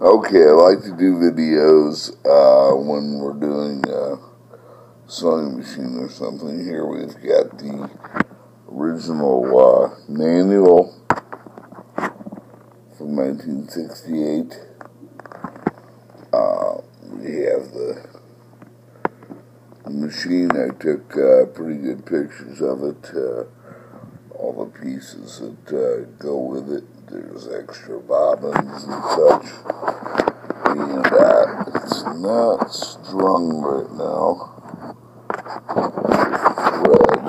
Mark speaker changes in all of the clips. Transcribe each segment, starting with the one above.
Speaker 1: Okay, I like to do videos uh, when we're doing a sewing machine or something. Here we've got the original uh, manual from 1968. Uh, we have the machine. I took uh, pretty good pictures of it. Uh, all the pieces that uh, go with it. There's extra bobbins and such. And uh, it's not strung right now. Thread,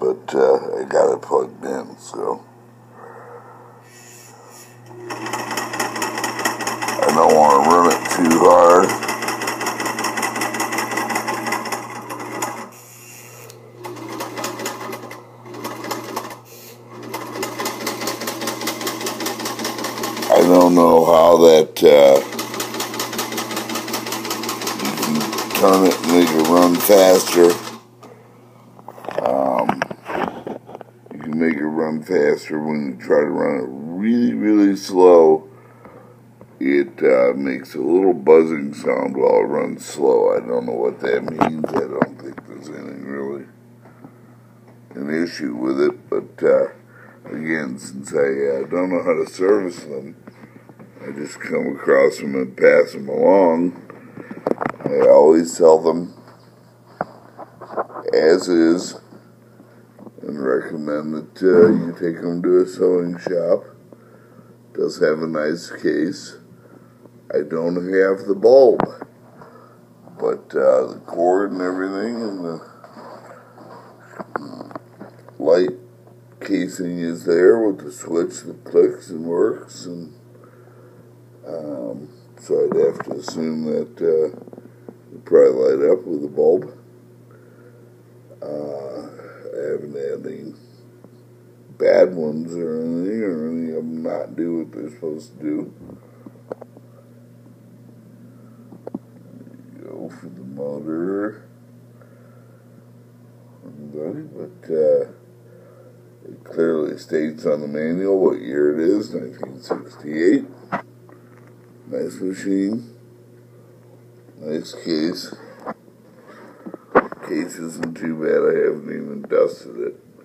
Speaker 1: but uh, I got it plugged in, so. I don't want to run it too hard. I don't know how that uh, turn it and make it run faster. Um, you can make it run faster when you try to run it really, really slow. It uh, makes a little buzzing sound while it runs slow. I don't know what that means. I don't think there's anything really an issue with it, but. Uh, again, since I uh, don't know how to service them, I just come across them and pass them along. I always sell them as is recommend that uh, you take them to a sewing shop. does have a nice case. I don't have the bulb, but uh, the cord and everything and the light casing is there with the switch that clicks and works, and um, so I'd have to assume that uh, it probably light up with a bulb. Uh, I haven't had bad ones or anything, or of them not do what they're supposed to do. Go for the motor, but. Uh, it clearly states on the manual what year it is, 1968. Nice machine. Nice case. Case isn't too bad, I haven't even dusted it.